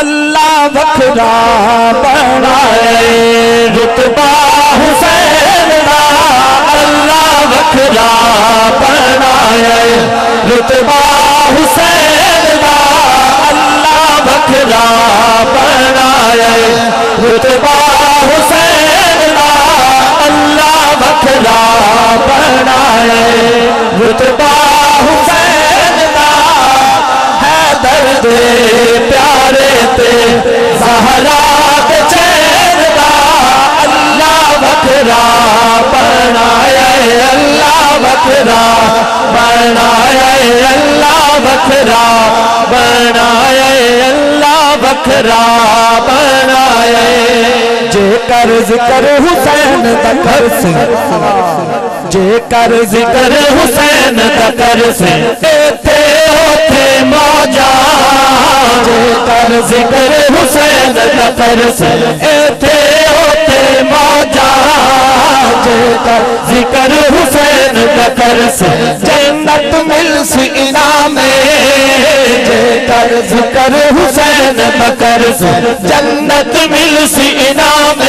اللہ بکھرا بنائے۔ رتبہ حسین دا اللہ بکھرا بنائے۔ رتبہ حسین دا اللہ بکھرا بنائے۔ رتبہ حسین دا اللہ بکھرا بنائے۔ رتبہ حسین دا ہے درد پیارے۔ تے زہرا کے چین دا اللہ بکھرا بنایا اللہ بکھرا بنایا اللہ بکھرا بنایا کر ذکر حسین دکھر سے حسین سے ایتھے ہوتے موجا جے ذکر حسین دکھر سے جنت مل سی انعام جے ذکر حسین دکھر سے جنت مل سی انعام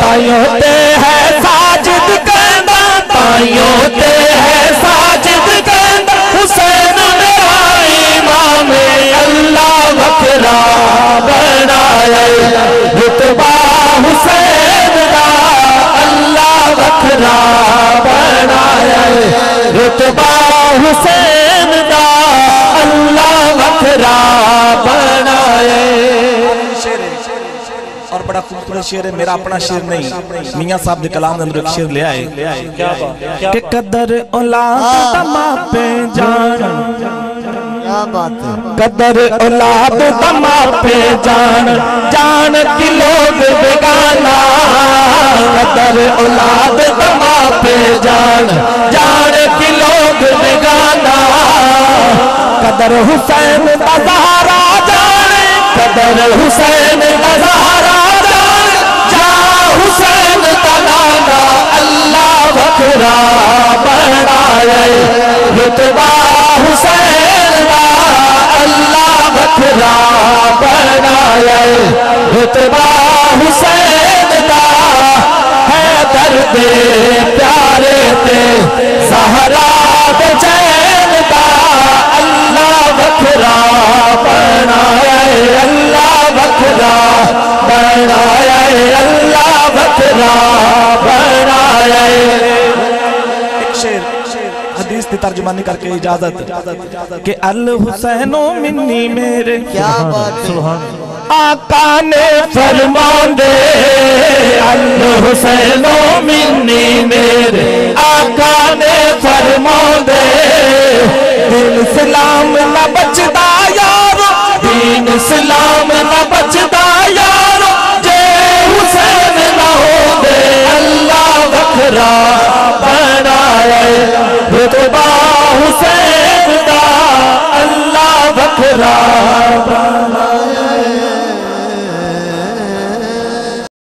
تائیوں اور بڑا خوبصورت شعر ہے میرا اپنا شعر نہیں۔ میاں صاحب نے کلام اندر ایک شعر لے آئے۔ کہ قدر اولاد دما پہ جان۔ کیا بات ہے۔ قدر اولاد دما پہ جان۔ جان کی لوگ بگانا قدر اولاد دما پہ جان۔ جان کی لوگ بگانا قدر حسین دا زہرا جان قدر حسین دا بنائے رتبہ حسین دا ہے درد پیارے تے سہرا دے چین دا اللہ بکرا بنائے اللہ بکرا بنائے اللہ بکرا بنائے۔ ایک شعر حدیث کی ترجمانی کر کے اجازت کہ الحسینو منی میرے۔ کیا بات ہے آقا نے فرما دے الحسین منی میرے۔ آقا نے فرما دے دل سلام لب